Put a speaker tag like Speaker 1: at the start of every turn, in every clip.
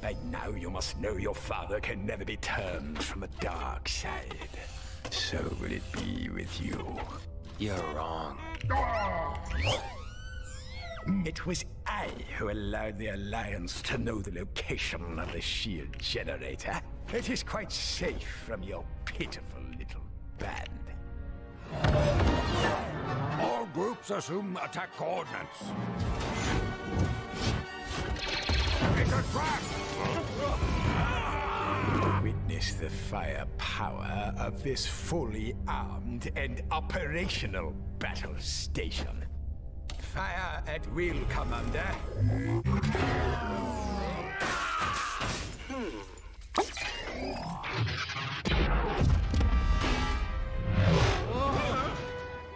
Speaker 1: By now you must know your father can never be turned from the dark side. So will it be with you.
Speaker 2: You're wrong.
Speaker 1: It was I who allowed the Alliance to know the location of the shield generator. It is quite safe from your pitiful little band.
Speaker 3: All groups assume attack coordinates. It's a trap!
Speaker 1: Witness the firepower of this fully armed and operational battle station. Fire at will, Commander.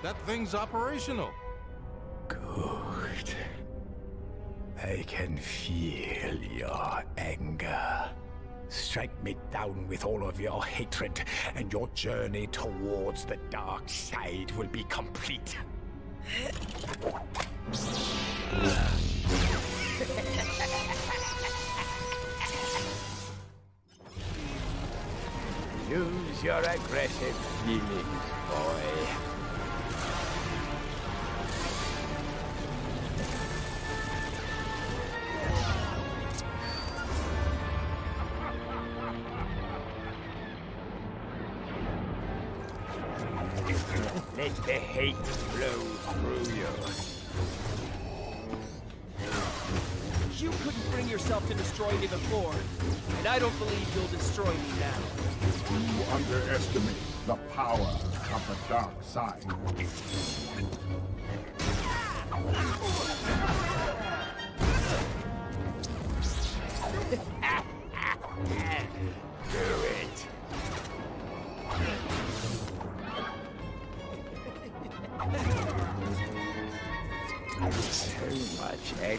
Speaker 4: That thing's operational.
Speaker 1: I can feel your anger. Strike me down with all of your hatred, and your journey towards the dark side will be complete. Use your aggressive feelings, boy. Let the hate flow through you.
Speaker 5: You couldn't bring yourself to destroy me before, and I don't believe you'll destroy me now.
Speaker 6: You underestimate the power of the dark side.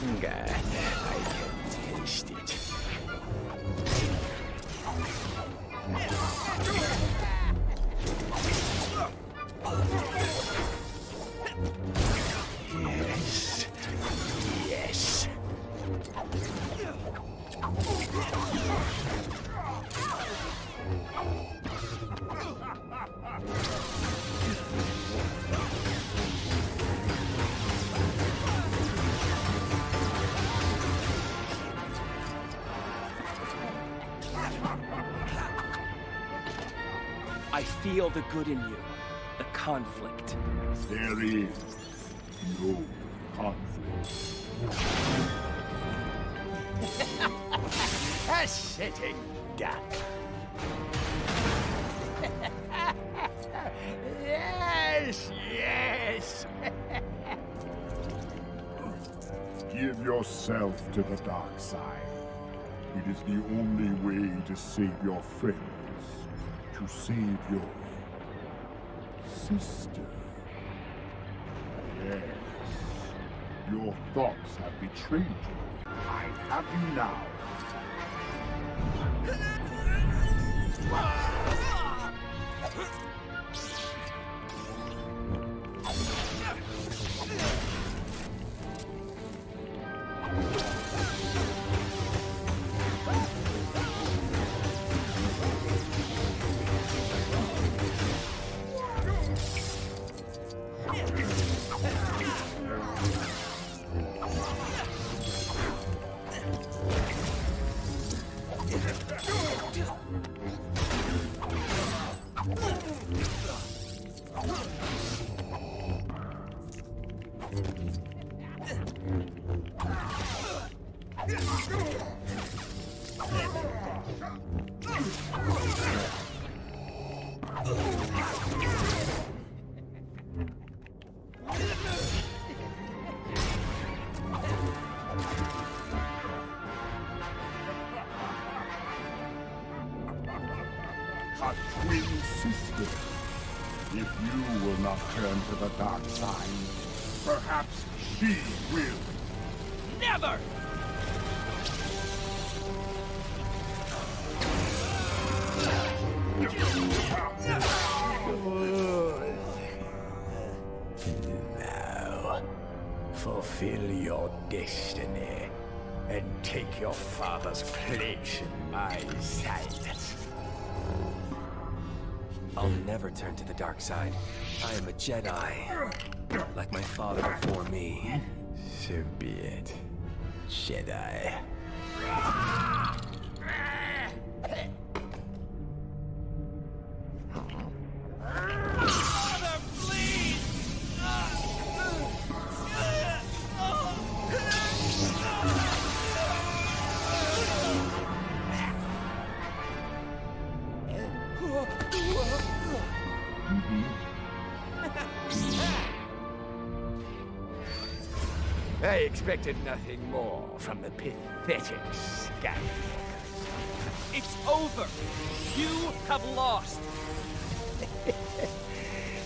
Speaker 1: Much
Speaker 5: feel the good in you, the conflict.
Speaker 6: There is no conflict.
Speaker 1: A sitting duck. yes, yes.
Speaker 6: Give yourself to the dark side. It is the only way to save your friends, to save your sister. Yes, your thoughts have betrayed you. I have you now. Twin sister. If you will not turn to the dark side, perhaps she will.
Speaker 5: Never!
Speaker 1: Now, fulfill your destiny. and take your father's pledge in my side.
Speaker 2: I'll never turn to the dark side. I am a Jedi, like my father before me.
Speaker 1: So be it, Jedi. I expected nothing more from the pathetic Skywalkers.
Speaker 5: It's over! You have lost!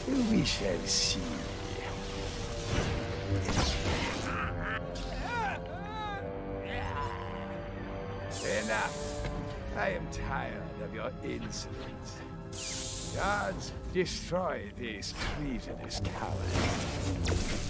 Speaker 1: We shall see. Enough. I am tired of your insolence. Guards, destroy these treasonous cowards.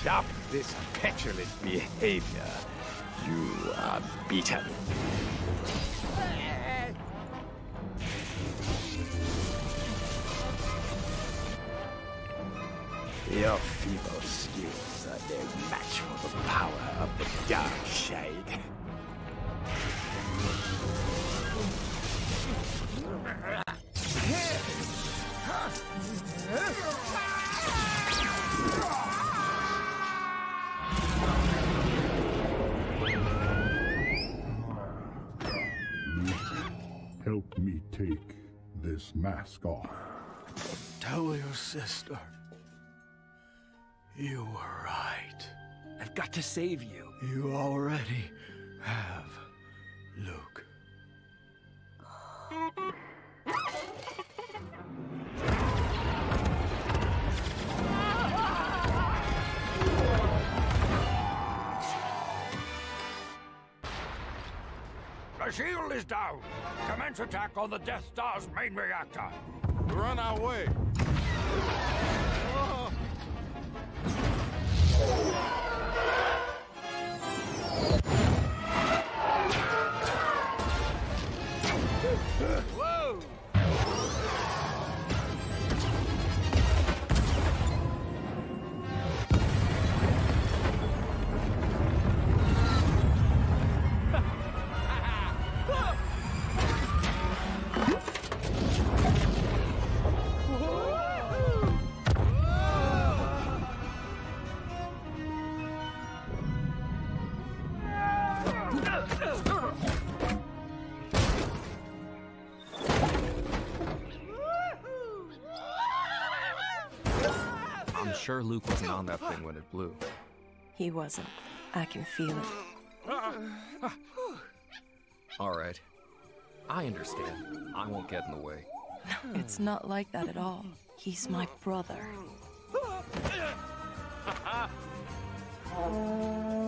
Speaker 1: Stop this petulant behavior. You are beaten. Your feeble skills are no match for the power of the dark side.
Speaker 6: This mask off.
Speaker 1: Tell your sister. You were right.
Speaker 5: I've got to save you.
Speaker 1: You already have, Luke.
Speaker 3: The shield is down. Commence attack on the Death Star's main reactor.
Speaker 4: We're on our way.
Speaker 7: I'm sure Luke wasn't on that thing when it blew.
Speaker 8: He wasn't. I can feel it.
Speaker 7: All right. I understand. I won't get in the way.
Speaker 8: It's not like that at all. He's my brother.
Speaker 5: Ugh.